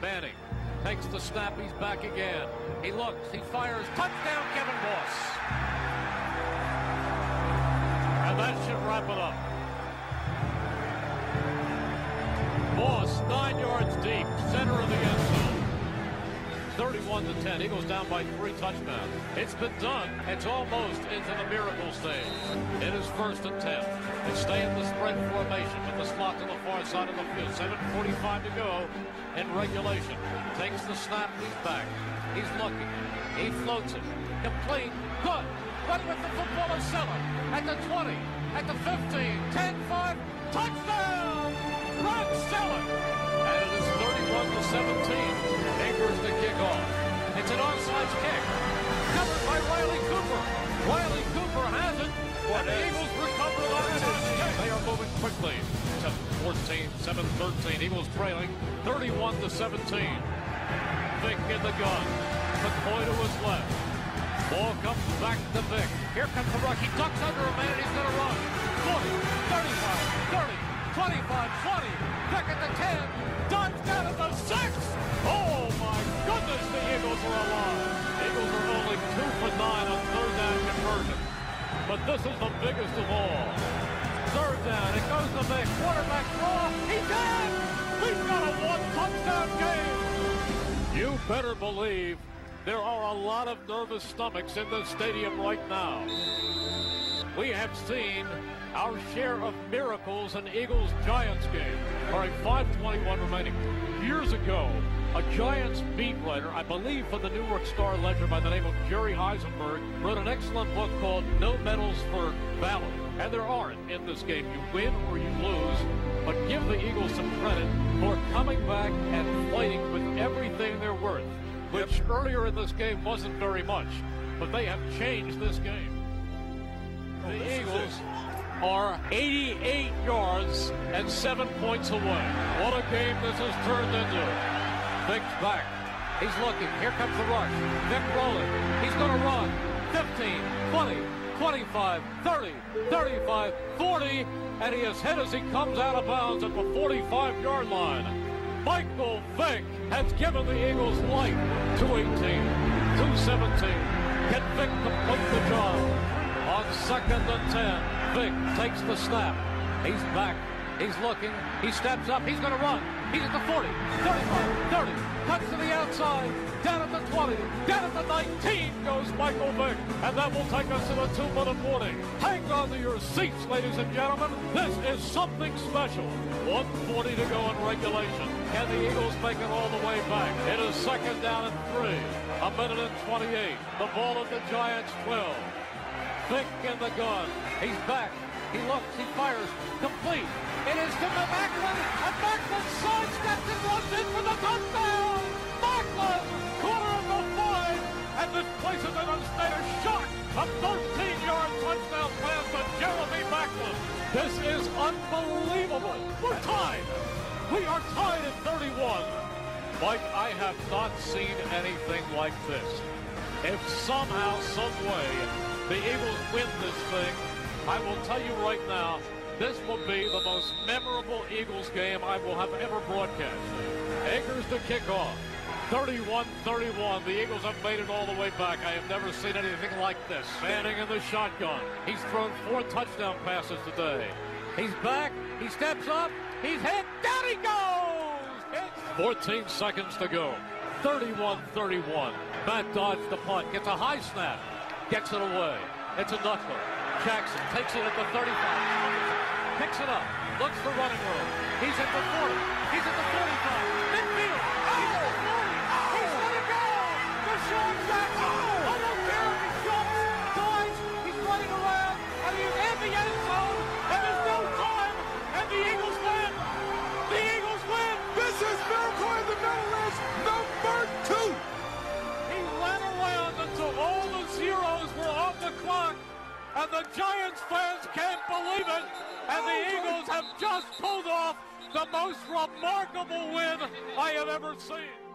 Manning takes the snap. He's back again. He looks. He fires. Touchdown, Kevin Boss. And that should wrap it up. Boss, nine yards deep, center of the end zone. 31 to 10. Eagles down by three touchdowns. It's been done. It's almost into the miracle stage. It is first and 10. They stay in the spread formation with the slot to the far side of the field. 7.45 to go in regulation. Takes the snap. He's back. He's looking. He floats it. Complete. Good. Running with the football is Celek. At the 20. At the 15. 10 5. Touchdown! Brent Celek! And it is 31 to 17. Are moving quickly. 14, 7, 13. Eagles trailing 31 to 17. Vick in the gun. McCoy to his left. Ball comes back to Vick. Here comes the rush. He ducks under a man and he's going to run. 40, 35, 30, 25, 20. Vick at the 10. Dodge down at the 6. Oh my goodness, the Eagles are alive. Eagles are only 2 for 9 on third down conversion. But this is the biggest of all. Third down. It goes to Vick. Quarterback draw. He's in. We've got a one touchdown game. You better believe there are a lot of nervous stomachs in the stadium right now. We have seen our share of miracles in Eagles Giants game. All right, 521 remaining. Years ago, a Giants beat writer, I believe for the Newark Star Ledger by the name of Jerry Izenberg, wrote an excellent book called No Medals for Valor. And there aren't in this game. You win or you lose, but give the Eagles some credit for coming back and fighting with everything they're worth, which earlier in this game wasn't very much. But they have changed this game. Are 88 yards and seven points away. What a game this has turned into. Vick's back. He's looking. Here comes the rush. Vick rolling. He's going to run. 15, 20, 25, 30, 35, 40, and he is hit as he comes out of bounds at the 45-yard line. Michael Vick has given the Eagles life. 218, 217. Can Vick to complete the job? On second and 10, Vick takes the snap. He's back. He's looking. He steps up. He's going to run. He's at the 40, 35, 30. Cuts to the outside. Down at the 20. Down at the 19 goes Michael Vick. And that will take us to the two-minute warning. Hang on to your seats, ladies and gentlemen. This is something special. 140 to go in regulation. Can the Eagles make it all the way back? It is second down and three. A minute and 28. The ball at the Giants 12. Vick in the gun. He's back. He looks. He fires. Complete. It is to Maclin. And Maclin sidesteps and runs in for the touchdown. Maclin, corner of the five. And this place is in a state of shock. A 13-yard touchdown pass to Jeremy Maclin. This is unbelievable. We're tied. We are tied at 31. Mike, I have not seen anything like this. If somehow, some way, the Eagles win this thing, I will tell you right now, this will be the most memorable Eagles game I will have ever broadcast. Akers to kick off. 31-31. The Eagles have made it all the way back. I have never seen anything like this. Manning in the shotgun. He's thrown four touchdown passes today. He's back. He steps up. He's hit. Down he goes! It's 14 seconds to go. 31-31. Matt Dodge the punt. Gets a high snap. Gets it away. It's a knuckler. Jackson takes it at the 35. Picks it up. Looks for running room. He's at the 40. He's at the 45. And the Giants fans can't believe it. And the Eagles have just pulled off the most remarkable win I have ever seen.